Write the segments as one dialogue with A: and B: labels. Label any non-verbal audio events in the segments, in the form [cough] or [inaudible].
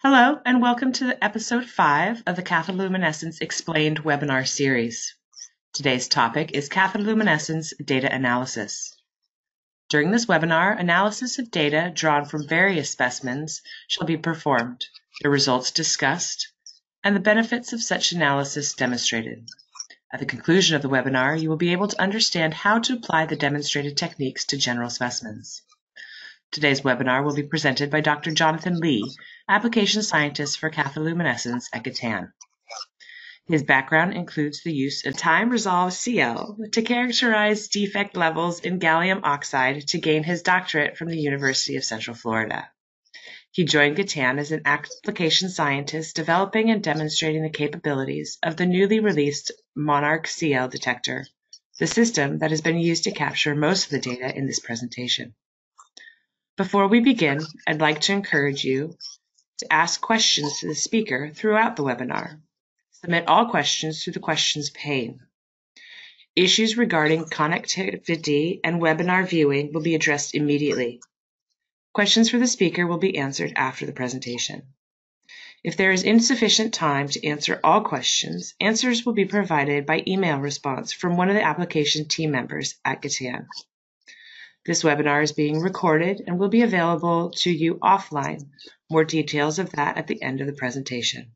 A: Hello, and welcome to episode 5 of the Cathodoluminescence Explained webinar series. Today's topic is cathodoluminescence data analysis. During this webinar, analysis of data drawn from various specimens shall be performed, the results discussed, and the benefits of such analysis demonstrated. At the conclusion of the webinar, you will be able to understand how to apply the demonstrated techniques to general specimens. Today's webinar will be presented by Dr. Jonathan Lee, Application Scientist for Cathodoluminescence at Gatan. His background includes the use of time-resolved CL to characterize defect levels in gallium oxide to gain his doctorate from the University of Central Florida. He joined Gatan as an application scientist developing and demonstrating the capabilities of the newly released Monarch CL detector, the system that has been used to capture most of the data in this presentation. Before we begin, I'd like to encourage you to ask questions to the speaker throughout the webinar. Submit all questions through the questions pane. Issues regarding connectivity and webinar viewing will be addressed immediately. Questions for the speaker will be answered after the presentation. If there is insufficient time to answer all questions, answers will be provided by email response from one of the application team members at Gatan. This webinar is being recorded and will be available to you offline. More details of that at the end of the presentation.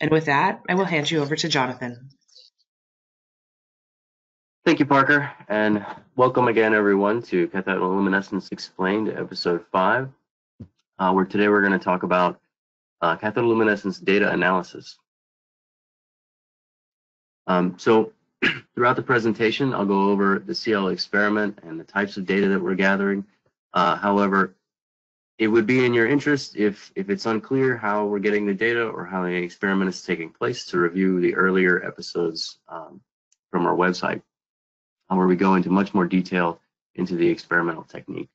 A: And with that, I will hand you over to Jonathan.
B: Thank you, Parker, and welcome again, everyone, to Cathodoluminescence Explained, episode 5, uh, where today we're going to talk about uh, cathodoluminescence data analysis. Um, so [clears throat] Throughout the presentation, I'll go over the CL experiment and the types of data that we're gathering. Uh, however, it would be in your interest if, if it's unclear how we're getting the data or how the experiment is taking place to review the earlier episodes um, from our website, where we go into much more detail into the experimental technique.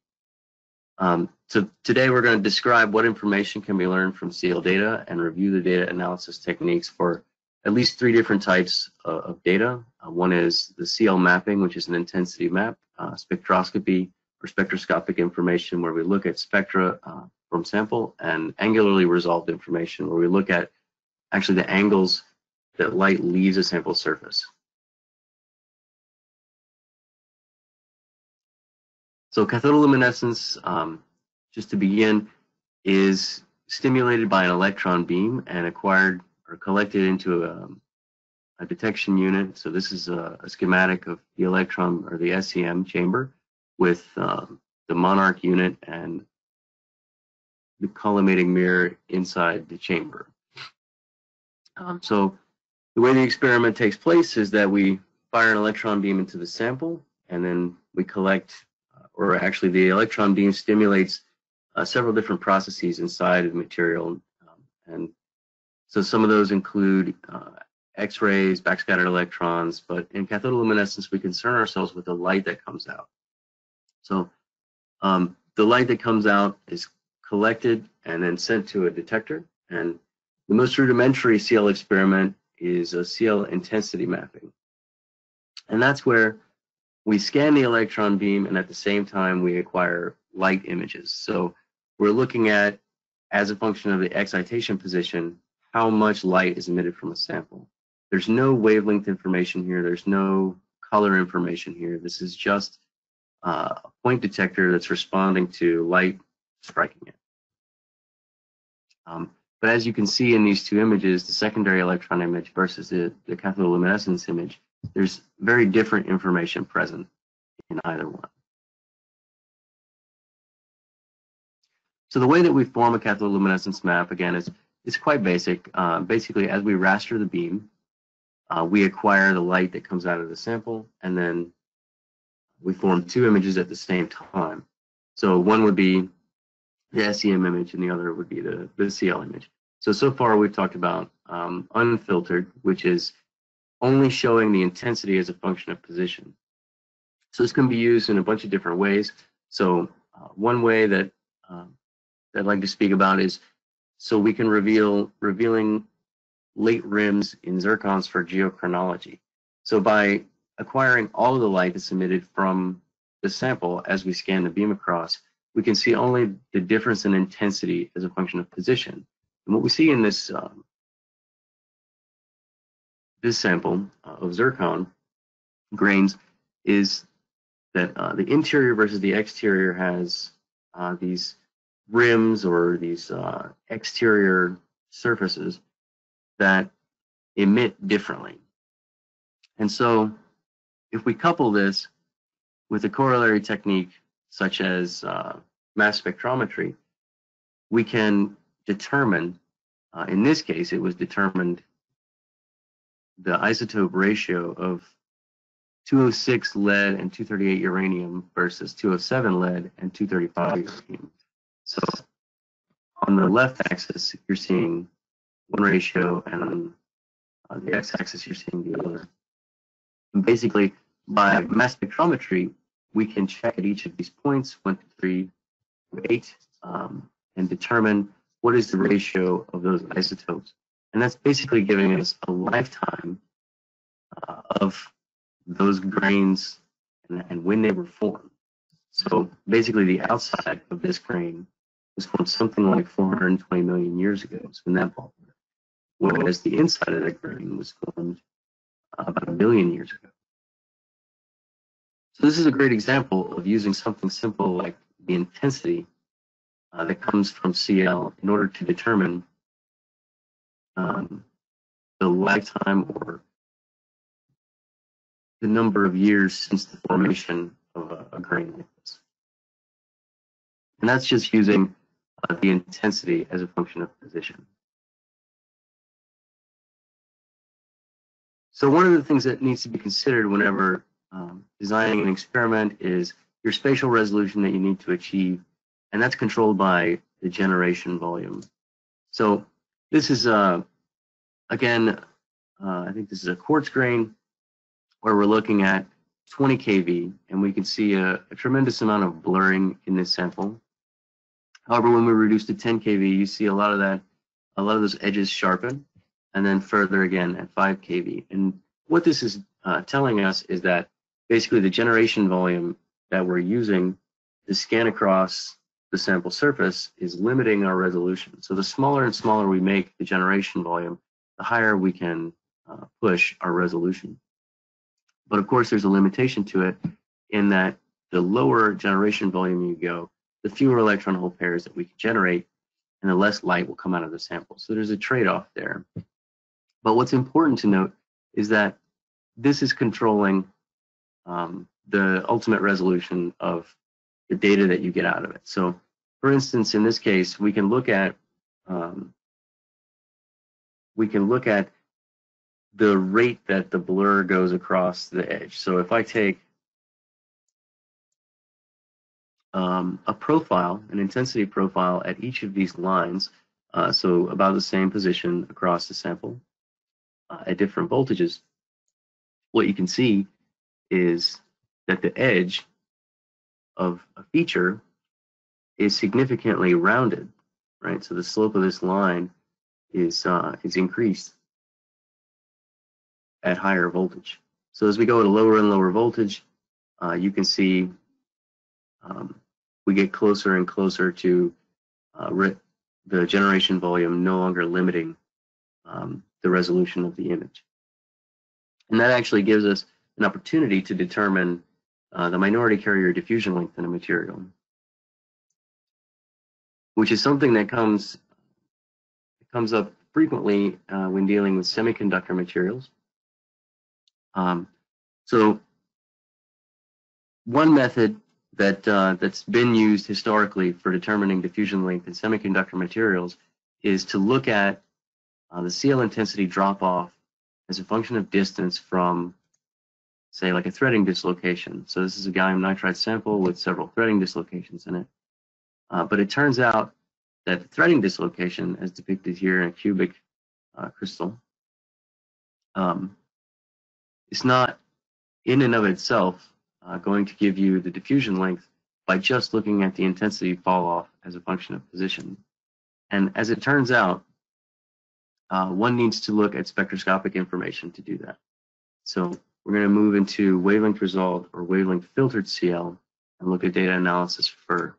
B: Um, so today we're going to describe what information can be learned from CL data and review the data analysis techniques for at least three different types uh, of data. Uh, one is the CL mapping, which is an intensity map, uh, spectroscopy or spectroscopic information where we look at spectra uh, from sample, and angularly resolved information where we look at actually the angles that light leaves a sample surface. So cathodoluminescence, um, just to begin, is stimulated by an electron beam and acquired are collected into a, a detection unit. So this is a, a, schematic of the electron or the SEM chamber with um, the Monarch unit and the collimating mirror inside the chamber. Um, so the way the experiment takes place is that we fire an electron beam into the sample and then we collect, uh, or actually the electron beam stimulates uh, several different processes inside of the material um, and so some of those include uh, X-rays, backscattered electrons, but in cathodoluminescence, we concern ourselves with the light that comes out. So um, the light that comes out is collected and then sent to a detector. And the most rudimentary CL experiment is a CL intensity mapping. And that's where we scan the electron beam and at the same time we acquire light images. So we're looking at, as a function of the excitation position, how much light is emitted from a sample. There's no wavelength information here. There's no color information here. This is just uh, a point detector that's responding to light striking it. Um, but as you can see in these two images, the secondary electron image versus the, the cathodoluminescence image, there's very different information present in either one. So the way that we form a cathodoluminescence map, again, is it's quite basic. Uh, basically, as we raster the beam, uh, we acquire the light that comes out of the sample, and then we form two images at the same time. So one would be the SEM image, and the other would be the, the CL image. So, so far we've talked about um, unfiltered, which is only showing the intensity as a function of position. So this can be used in a bunch of different ways. So uh, one way that, uh, that I'd like to speak about is so we can reveal revealing late rims in zircons for geochronology. So by acquiring all of the light that's emitted from the sample as we scan the beam across, we can see only the difference in intensity as a function of position. And what we see in this um, this sample uh, of zircon grains is that uh, the interior versus the exterior has uh, these rims or these uh, exterior surfaces that emit differently. And so if we couple this with a corollary technique such as uh, mass spectrometry, we can determine, uh, in this case, it was determined the isotope ratio of 206 lead and 238 uranium versus 207 lead and 235 uranium. So on the left axis, you're seeing one ratio, and on uh, the x-axis, you're seeing the other. And basically, by mass spectrometry, we can check at each of these points, one, two, three, eight, um, and determine what is the ratio of those isotopes. And that's basically giving us a lifetime uh, of those grains and, and, when they were formed. So basically the outside of this grain was formed something like 420 million years ago, so that ballpark. Whereas the inside of the grain was formed about a billion years ago. So this is a great example of using something simple like the intensity uh, that comes from CL in order to determine um, the lifetime or the number of years since the formation of a, a grain like this. And that's just using uh, the intensity as a function of position. So one of the things that needs to be considered whenever um, designing an experiment is your spatial resolution that you need to achieve, and that's controlled by the generation volume. So this is, uh, again, uh, I think this is a quartz grain where we're looking at 20 kV, and we can see a, a tremendous amount of blurring in this sample. However, when we reduce to 10 kV, you see a lot of that, a lot of those edges sharpen, and then further again at 5 kV. And what this is uh, telling us is that basically the generation volume that we're using to scan across the sample surface is limiting our resolution. So the smaller and smaller we make the generation volume, the higher we can uh, push our resolution. But of course, there's a limitation to it in that the lower generation volume you go, the fewer electron hole pairs that we can generate, and the less light will come out of the sample. So there's a trade-off there. But what's important to note is that this is controlling um, the ultimate resolution of the data that you get out of it. So for instance, in this case, we can look at um, we can look at the rate that the blur goes across the edge. So if I take um, a profile, an intensity profile at each of these lines, uh, so about the same position across the sample uh, at different voltages, what you can see is that the edge of a feature is significantly rounded, right? So the slope of this line is uh, is increased at higher voltage. So as we go to lower and lower voltage, uh, you can see um, we get closer and closer to uh, the generation volume no longer limiting um, the resolution of the image. And that actually gives us an opportunity to determine uh, the minority carrier diffusion length in a material, which is something that comes comes up frequently uh, when dealing with semiconductor materials. Um, so one method that uh, that's been used historically for determining diffusion length in semiconductor materials is to look at uh, the CL intensity drop off as a function of distance from, say, like a threading dislocation. So this is a gallium nitride sample with several threading dislocations in it. Uh, but it turns out that the threading dislocation, as depicted here in a cubic uh, crystal, um, not in and of itself uh, going to give you the diffusion length by just looking at the intensity fall off as a function of position. And as it turns out, uh, one needs to look at spectroscopic information to do that. So we're going to move into wavelength resolved or wavelength filtered CL and look at data analysis for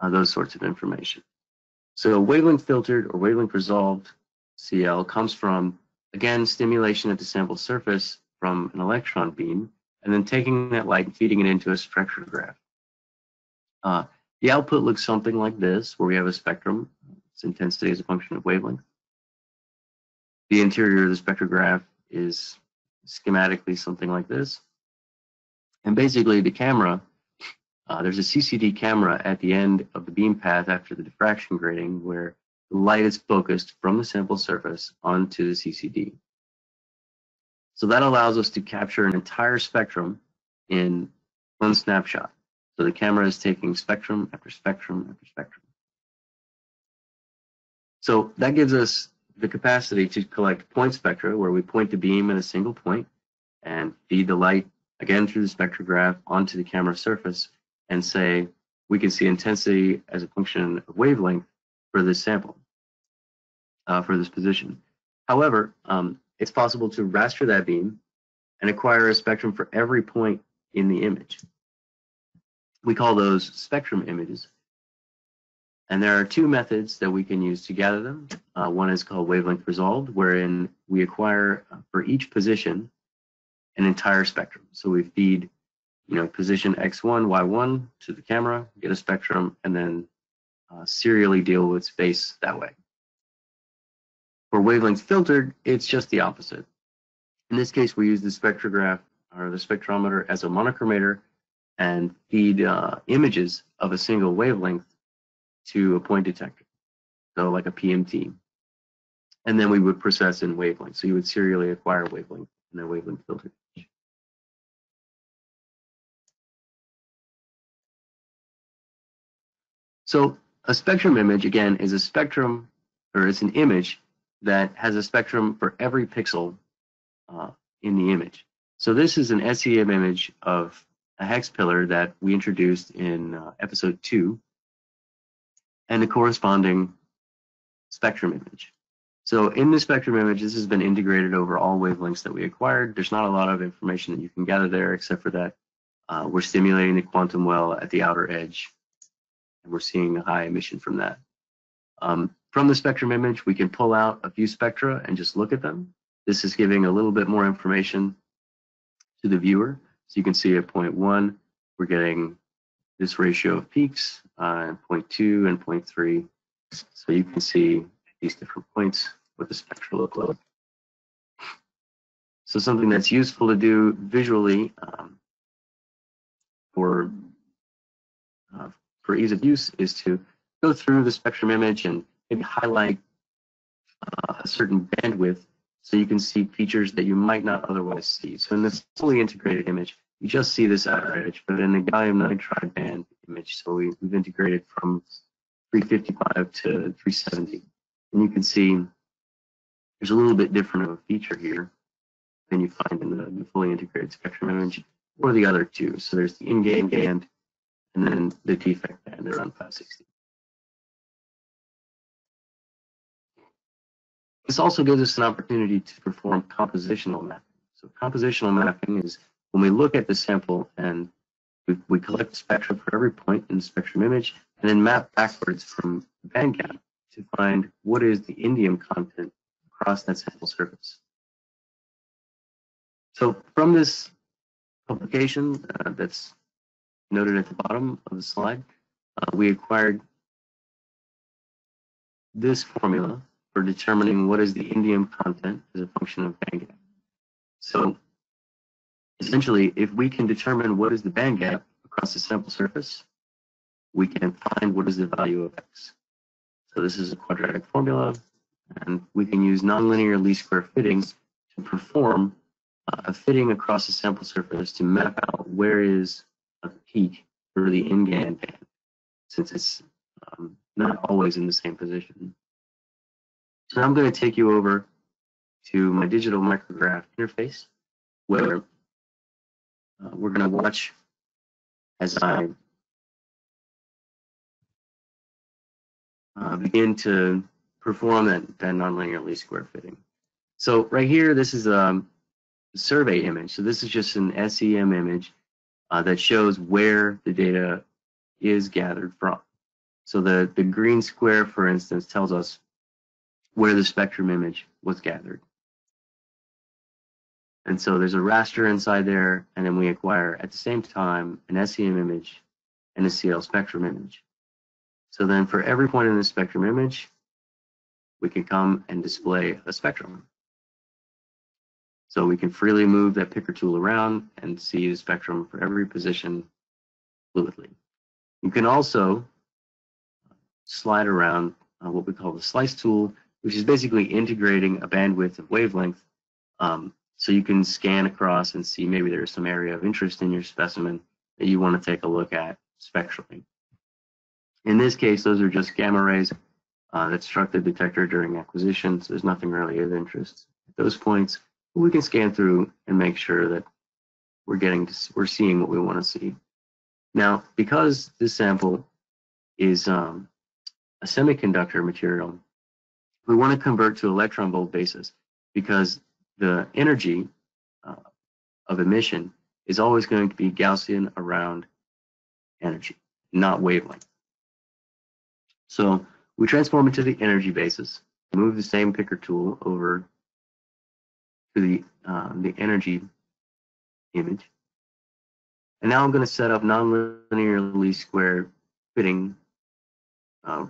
B: uh, those sorts of information. So wavelength filtered or wavelength resolved CL comes from, again, stimulation at the sample surface from an electron beam, and then taking that light and feeding it into a spectrograph. Uh, the output looks something like this, where we have a spectrum. Its intensity is a function of wavelength. The interior of the spectrograph is schematically something like this. And basically the camera, uh, there's a CCD camera at the end of the beam path after the diffraction grating where the light is focused from the sample surface onto the CCD. So that allows us to capture an entire spectrum in one snapshot. So the camera is taking spectrum after spectrum after spectrum. So that gives us the capacity to collect point spectra where we point the beam at a single point and feed the light again through the spectrograph onto the camera surface and say we can see intensity as a function of wavelength for this sample, uh, for this position. However, um, it's possible to raster that beam and acquire a spectrum for every point in the image. We call those spectrum images. And there are two methods that we can use to gather them. Uh, one is called wavelength resolved, wherein we acquire uh, for each position an entire spectrum. So we feed, you know, position x1, y1 to the camera, get a spectrum, and then uh, serially deal with space that way. For wavelengths filtered, it's just the opposite. In this case, we use the spectrograph or the spectrometer as a monochromator and feed uh, images of a single wavelength to a point detector, so like a PMT. And then we would process in wavelength. So you would serially acquire wavelength in a wavelength filter. So a spectrum image, again, is a spectrum, or it's an image that has a spectrum for every pixel uh, in the image. So this is an SEM image of a hex pillar that we introduced in uh, episode two and the corresponding spectrum image. So in the spectrum image, this has been integrated over all wavelengths that we acquired. There's not a lot of information that you can gather there, except for that uh, we're stimulating the quantum well at the outer edge, and we're seeing a high emission from that. Um, from the spectrum image, we can pull out a few spectra and just look at them. This is giving a little bit more information to the viewer. So you can see at point one, we're getting this ratio of peaks, uh, 0.2 and three. So you can see these different points what the spectra look like. So something that's useful to do visually um, for uh, for ease of use is to go through the spectrum image and maybe highlight uh, a certain bandwidth so you can see features that you might not otherwise see. So in this fully integrated image, you just see this outer edge, but in the gallium nitride band image, so we, we've integrated from 355 to 370. And you can see there's a little bit different of a feature here than you find in the, the fully integrated spectrum image or the other two. So there's the InGaN band and then the defect band around 560. This also gives us an opportunity to perform compositional mapping. So compositional mapping is when we look at the sample and we, we collect spectra for every point in the spectrum image and then map backwards from band gap to find what is the indium content across that sample surface. So from this publication uh, that's noted at the bottom of the slide, uh, we acquired this formula for determining what is the indium content as a function of band gap. So essentially, if we can determine what is the band gap across the sample surface, we can find what is the value of x. So this is a quadratic formula, and we can use nonlinear least square fittings to perform uh, a fitting across the sample surface to map out where is a peak for the InGaN band, since it's um, not always in the same position. So I'm going to take you over to my DigitalMicrograph interface, where uh, we're going to watch as I uh, begin to perform that, that nonlinear least square fitting. So right here, this is a survey image. So this is just an SEM image uh, that shows where the data is gathered from. So the, the green square, for instance, tells us where the spectrum image was gathered. And so there's a raster inside there, and then we acquire at the same time an SEM image and a CL spectrum image. So then for every point in the spectrum image, we can come and display a spectrum. So we can freely move that picker tool around and see the spectrum for every position fluidly. You can also slide around uh, what we call the slice tool, which is basically integrating a bandwidth of wavelength. Um, so you can scan across and see maybe there's some area of interest in your specimen that you want to take a look at spectrally. In this case, those are just gamma rays uh, that struck the detector during acquisition, so there's nothing really of interest at those points. We can scan through and make sure that we're getting to, we're seeing what we want to see. Now, because this sample is um, a semiconductor material, we want to convert to electron volt basis because the energy uh, of emission is always going to be Gaussian around energy, not wavelength. So we transform it to the energy basis, move the same picker tool over to the, uh, the energy image. And now I'm going to set up nonlinear least square fitting uh,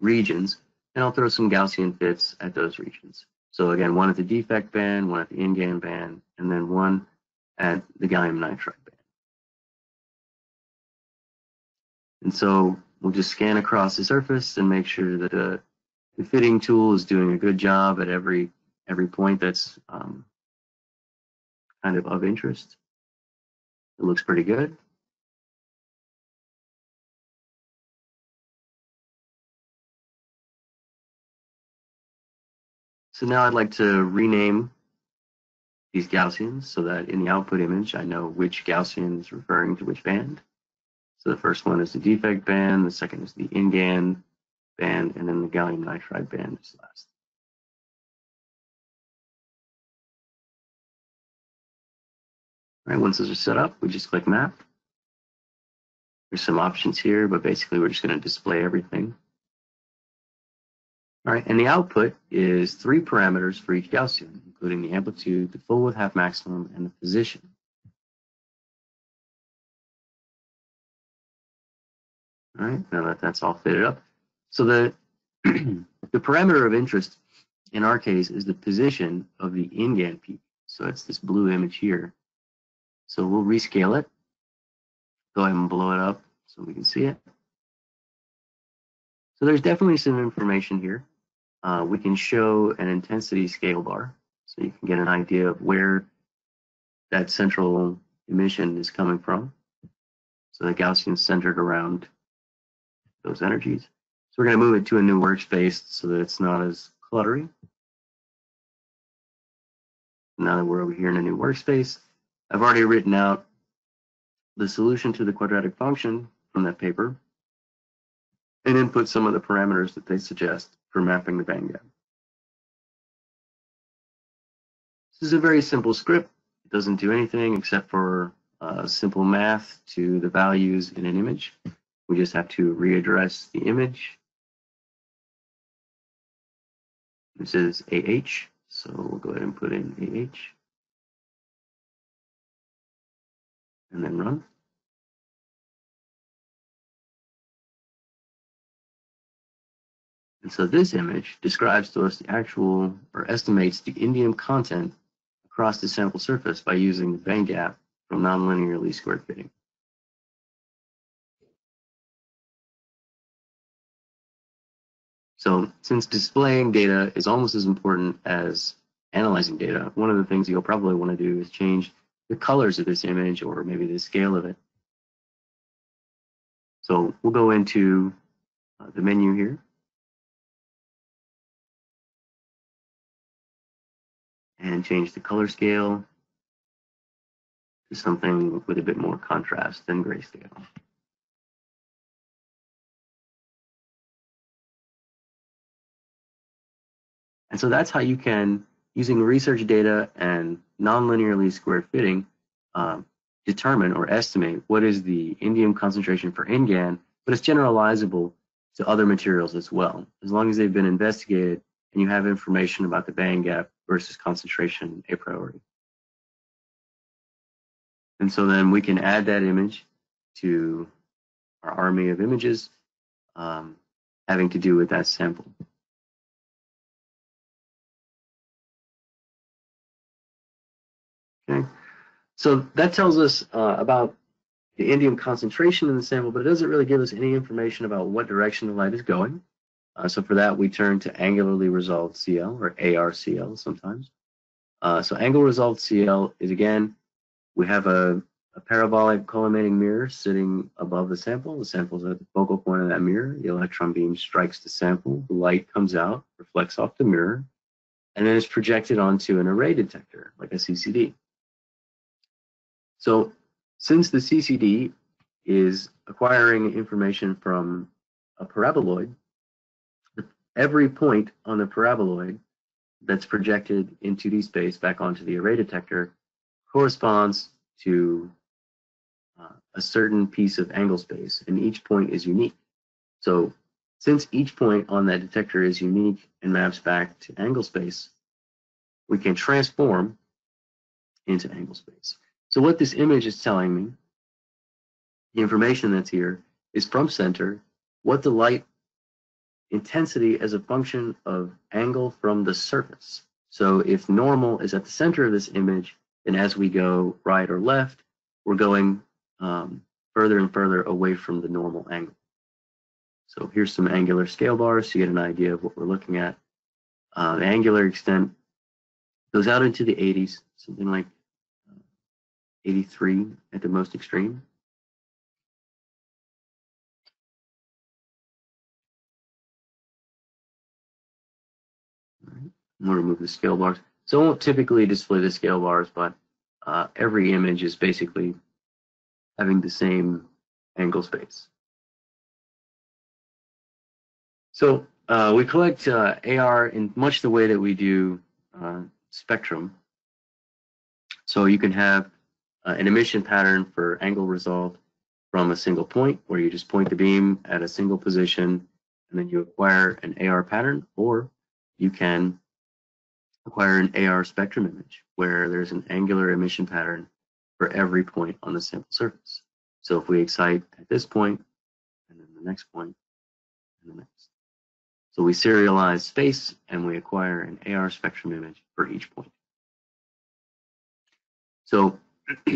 B: regions, and I'll throw some Gaussian fits at those regions. So again, one at the defect band, one at the InGaN band, and then one at the gallium nitride band. And so we'll just scan across the surface and make sure that the, the fitting tool is doing a good job at every every point that's um, kind of of interest. It looks pretty good. So now I'd like to rename these Gaussians so that in the output image I know which Gaussian is referring to which band. So the first one is the defect band, the second is the InGaN band, and then the gallium nitride band is last. All right, once those are set up, we just click map. There's some options here, but basically we're just going to display everything. All right, and the output is three parameters for each Gaussian, including the amplitude, the full width half maximum, and the position. All right, now that that's all fitted up. So the, [clears throat] the parameter of interest in our case is the position of the InGaN peak. So it's this blue image here. So we'll rescale it. Go ahead and blow it up so we can see it. So there's definitely some information here. Uh, we can show an intensity scale bar so you can get an idea of where that central emission is coming from. So the Gaussian is centered around those energies. So we're going to move it to a new workspace so that it's not as cluttery. Now that we're over here in a new workspace, I've already written out the solution to the quadratic function from that paper and input some of the parameters that they suggest for mapping the band gap. This is a very simple script. It doesn't do anything except for uh, simple math to the values in an image. We just have to readdress the image. This is AH, so we'll go ahead and put in AH. And then run. And so this image describes to us the actual, or estimates the indium content across the sample surface by using the band gap from nonlinear least square fitting. So since displaying data is almost as important as analyzing data, one of the things you'll probably want to do is change the colors of this image or maybe the scale of it. So we'll go into uh, the menu here. And change the color scale to something with a bit more contrast than grayscale. And so that's how you can, using research data and nonlinear least square fitting, uh, determine or estimate what is the indium concentration for InGaN, but it's generalizable to other materials as well, as long as they've been investigated and you have information about the band gap versus concentration a priori. And so then we can add that image to our army of images um, having to do with that sample. Okay, so that tells us uh, about the indium concentration in the sample, but it doesn't really give us any information about what direction the light is going. Uh, so for that, we turn to angularly resolved CL or ARCL sometimes. Uh, so angle resolved CL is again, we have a, a parabolic collimating mirror sitting above the sample. The sample is at the focal point of that mirror. The electron beam strikes the sample. The light comes out, reflects off the mirror, and then is projected onto an array detector like a CCD. So since the CCD is acquiring information from a paraboloid, every point on the paraboloid that's projected in 2D space back onto the array detector corresponds to uh, a certain piece of angle space, and each point is unique. So since each point on that detector is unique and maps back to angle space, we can transform into angle space. So what this image is telling me, the information that's here, is from center, what the light intensity as a function of angle from the surface. So if normal is at the center of this image, then as we go right or left, we're going um, further and further away from the normal angle. So here's some angular scale bars to get an idea of what we're looking at. Uh, the angular extent goes out into the 80s, something like 83 at the most extreme. I'm going to remove the scale bars. So I won't typically display the scale bars, but uh, every image is basically having the same angle space. So uh, we collect uh, AR in much the way that we do uh, spectrum. So you can have uh, an emission pattern for angle resolved from a single point where you just point the beam at a single position and then you acquire an AR pattern or you can acquire an AR spectrum image where there's an angular emission pattern for every point on the sample surface. So if we excite at this point and then the next point and the next. So we serialize space and we acquire an AR spectrum image for each point. So [clears throat]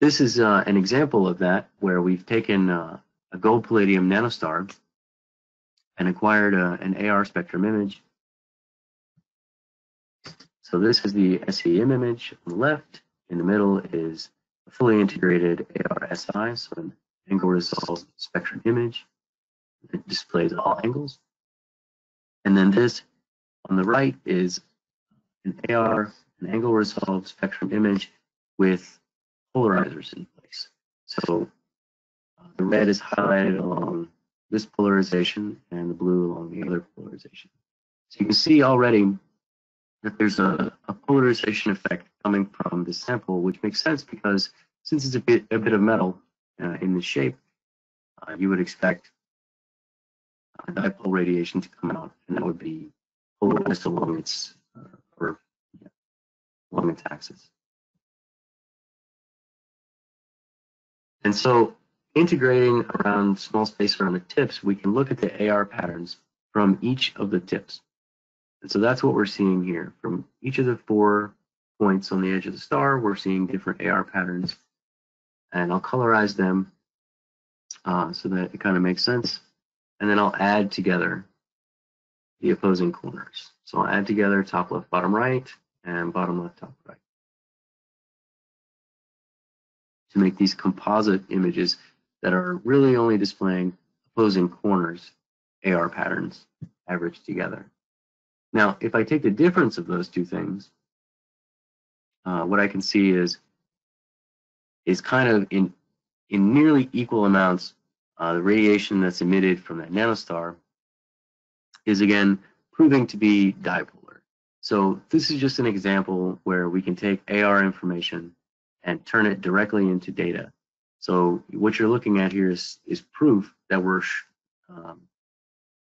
B: this is uh, an example of that where we've taken uh, a gold palladium nanostar and acquired a, uh, an AR spectrum image. So this is the SEM image on the left. In the middle is a fully integrated ARSI, so an angle resolved spectrum image. It displays all angles. And then this on the right is an AR, an angle resolved spectrum image with polarizers in place. So uh, the red is highlighted along this polarization and the blue along the other polarization. So you can see already that there's a, a polarization effect coming from the sample, which makes sense because since it's a bit, a bit of metal uh, in the shape, uh, you would expect uh, dipole radiation to come out, and that would be polarized along its uh, or yeah, along its axis. And so integrating around small space around the tips, we can look at the AR patterns from each of the tips. And so that's what we're seeing here. From each of the four points on the edge of the star, we're seeing different AR patterns. And I'll colorize them uh, so that it kind of makes sense. And then I'll add together the opposing corners. So I'll add together top left, bottom right, and bottom left, top right. to make these composite images that are really only displaying opposing corners AR patterns averaged together. Now, if I take the difference of those two things, uh, what I can see is is kind of in in nearly equal amounts, uh, the radiation that's emitted from that nanostar is again proving to be dipolar. So this is just an example where we can take AR information and turn it directly into data. So what you're looking at here is, is proof that we're um,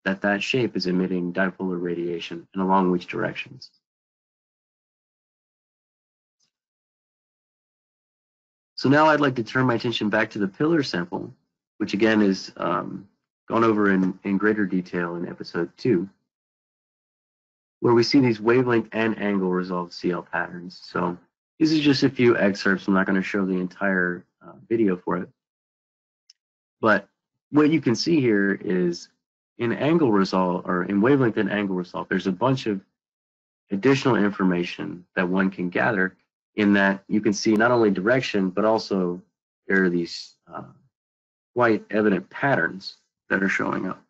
B: that that shape is emitting dipolar radiation and along which directions. So now I'd like to turn my attention back to the pillar sample, which again is um, gone over in, in greater detail in episode two, where we see these wavelength and angle resolved CL patterns. So these are just a few excerpts. I'm not going to show the entire uh, video for it. But what you can see here is in angle resolve or in wavelength and angle resolve, there's a bunch of additional information that one can gather in that you can see not only direction, but also there are these uh, quite evident patterns that are showing up.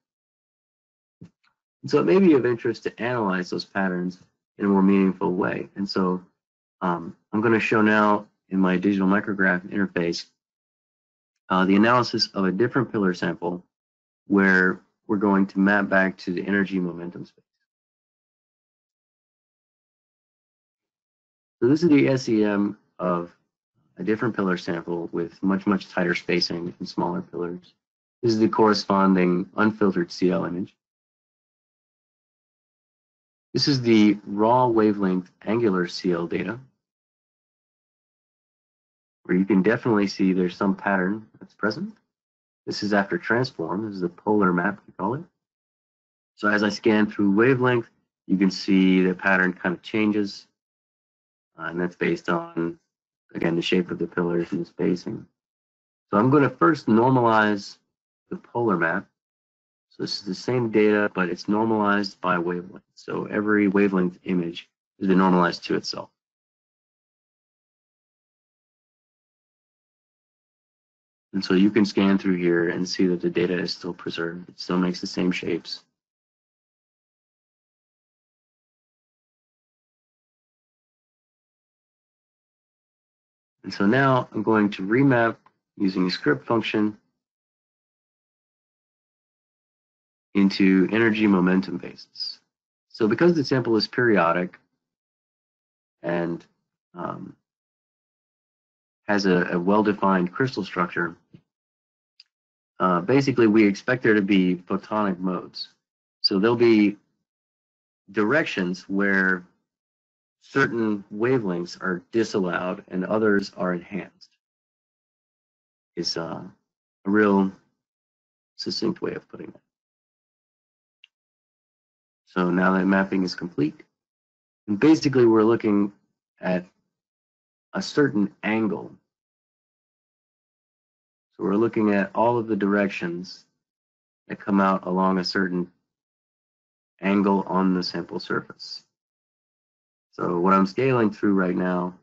B: And so it may be of interest to analyze those patterns in a more meaningful way. And so um, I'm going to show now in my DigitalMicrograph interface uh, the analysis of a different pillar sample where we're going to map back to the energy momentum space. So this is the SEM of a different pillar sample with much, much tighter spacing and smaller pillars. This is the corresponding unfiltered CL image. This is the raw wavelength angular CL data, where you can definitely see there's some pattern that's present. This is after transform. This is the polar map, we call it. So as I scan through wavelength, you can see the pattern kind of changes. Uh, and that's based on, again, the shape of the pillars and the spacing. So I'm going to first normalize the polar map. So this is the same data, but it's normalized by wavelength. So every wavelength image is normalized to itself. And so you can scan through here and see that the data is still preserved. It still makes the same shapes. And so now I'm going to remap using a script function into energy momentum basis. So because the sample is periodic and um, has a, a well-defined crystal structure, uh, basically we expect there to be photonic modes. So there'll be directions where certain wavelengths are disallowed and others are enhanced. Is uh, a real succinct way of putting it. So now that mapping is complete, and basically we're looking at a certain angle. We're looking at all of the directions that come out along a certain angle on the sample surface. So what I'm scaling through right now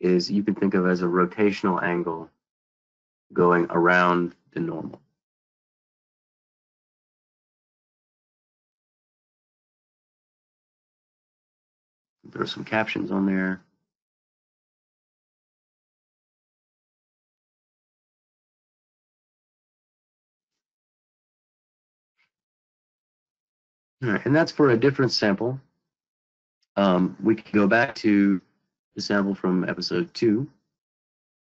B: is you can think of as a rotational angle going around the normal. There are some captions on there. And that's for a different sample. Um, we can go back to the sample from episode two,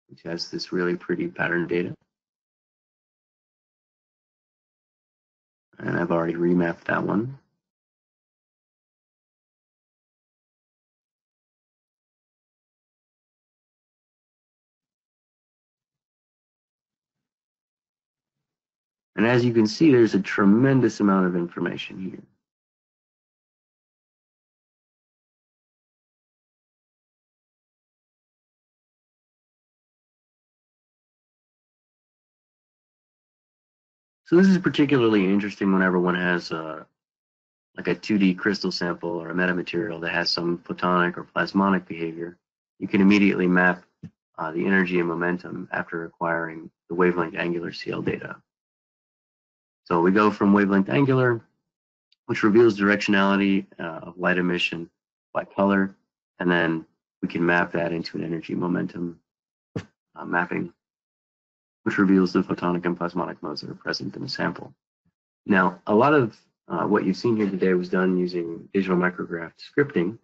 B: which has this really pretty pattern data. And I've already remapped that one. And as you can see, there's a tremendous amount of information here. So this is particularly interesting whenever one has a, like a 2D crystal sample or a metamaterial that has some photonic or plasmonic behavior. You can immediately map uh, the energy and momentum after acquiring the wavelength angular CL data. So we go from wavelength angular, which reveals directionality uh, of light emission by color, and then we can map that into an energy momentum uh, mapping which reveals the photonic and plasmonic modes that are present in the sample. Now, a lot of uh, what you've seen here today was done using DigitalMicrograph scripting,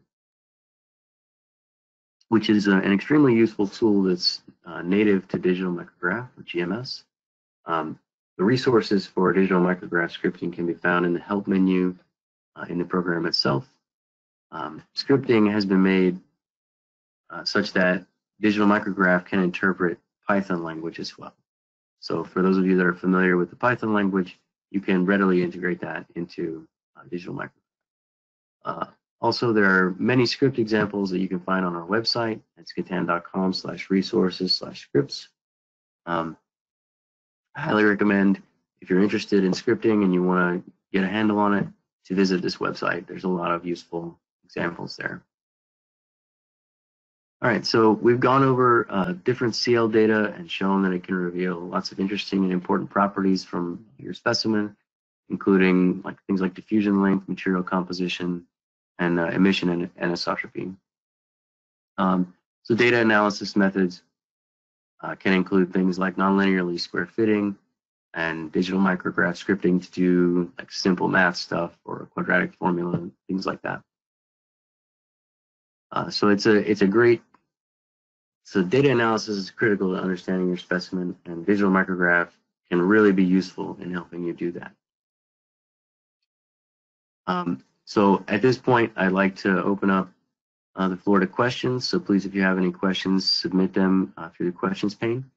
B: which is uh, an extremely useful tool that's uh, native to DigitalMicrograph, or GMS. Um, the resources for DigitalMicrograph scripting can be found in the help menu uh, in the program itself. Um, scripting has been made uh, such that DigitalMicrograph can interpret Python language as well. So for those of you that are familiar with the Python language, you can readily integrate that into uh, DigitalMicrograph. Uh, also, there are many script examples that you can find on our website at gatan.com slash resources slash scripts. Um, I highly recommend if you're interested in scripting and you want to get a handle on it to visit this website. There's a lot of useful examples there. All right, so we've gone over uh, different CL data and shown that it can reveal lots of interesting and important properties from your specimen, including like things like diffusion length, material composition, and uh, emission and anisotropy. Um, so data analysis methods uh, can include things like nonlinear least square fitting and DigitalMicrograph scripting to do like simple math stuff or quadratic formula, things like that. Uh, so it's a it's a great so data analysis is critical to understanding your specimen and DigitalMicrograph can really be useful in helping you do that. Um, so at this point, I'd like to open up uh, the floor to questions. So please, if you have any questions, submit them uh, through the questions pane.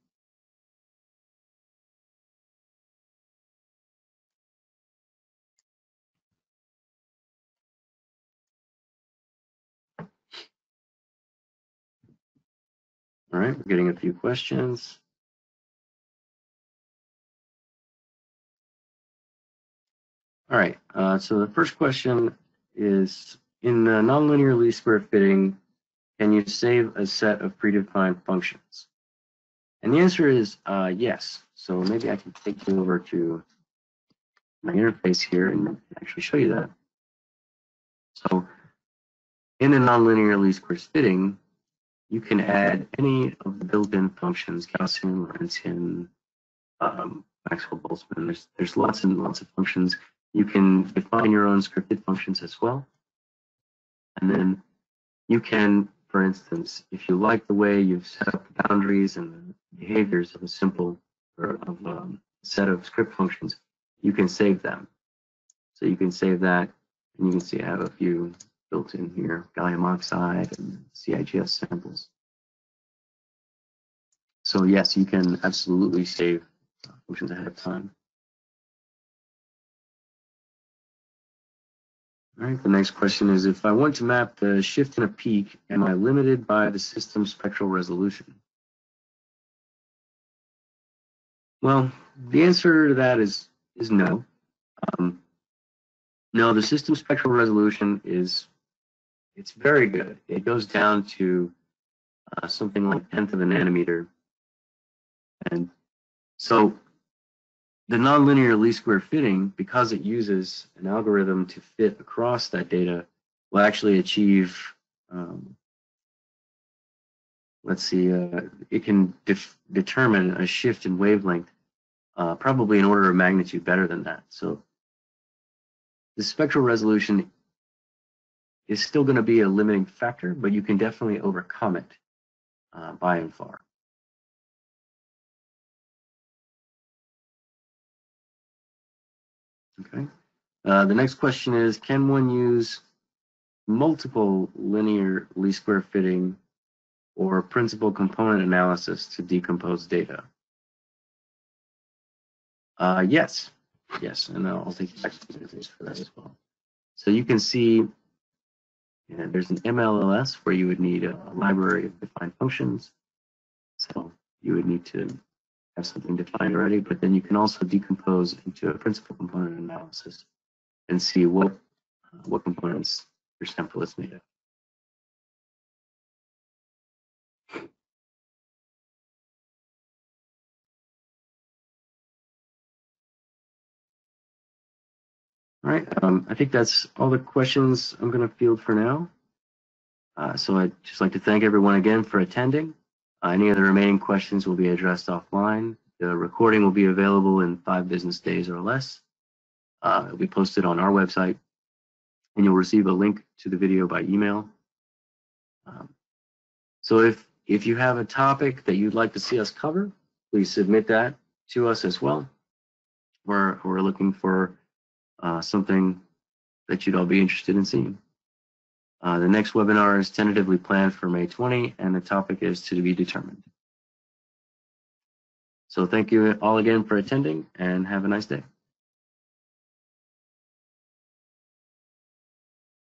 B: All right, we're getting a few questions. All right, uh, so the first question is, in the nonlinear least square fitting, can you save a set of predefined functions? And the answer is uh, yes. So maybe I can take you over to my interface here and actually show you that. So in a nonlinear least square fitting, you can add any of the built-in functions, Gaussian, Lorentzian, um, Maxwell-Boltzmann. There's, there's lots and lots of functions. You can define your own scripted functions as well. And then you can, for instance, if you like the way you've set up the boundaries and the behaviors of a simple or of a um, set of script functions, you can save them. So you can save that, and you can see I have a few built in here, gallium oxide and CIGS samples. So yes, you can absolutely save functions ahead of time. All right, the next question is, if I want to map the shift in a peak, am I limited by the system spectral resolution? Well, the answer to that is, is no. Um, no, the system spectral resolution is it's very good. It goes down to uh, something like tenth of a nanometer. And so the nonlinear least square fitting, because it uses an algorithm to fit across that data, will actually achieve, um, let's see, uh, it can determine a shift in wavelength, uh, probably an order of magnitude better than that. So the spectral resolution is still going to be a limiting factor, but you can definitely overcome it uh, by and far. Okay. Uh, the next question is, can one use multiple linear least square fitting or principal component analysis to decompose data? Uh, yes, yes, and I'll take you back to the for that as well. So you can see and there's an MLLS where you would need a library of defined functions. So you would need to have something defined already, but then you can also decompose into a principal component analysis and see what uh, what components your sample is made of. All right, um, I think that's all the questions I'm going to field for now. Uh, so I'd just like to thank everyone again for attending. Uh, any of the remaining questions will be addressed offline. The recording will be available in five business days or less. Uh, it'll be posted on our website, and you'll receive a link to the video by email. Um, so if if you have a topic that you'd like to see us cover, please submit that to us as well. we're, we're looking for uh, something that you'd all be interested in seeing. Uh, the next webinar is tentatively planned for May 20, and the topic is to be determined. So thank you all again for attending, and have a nice day.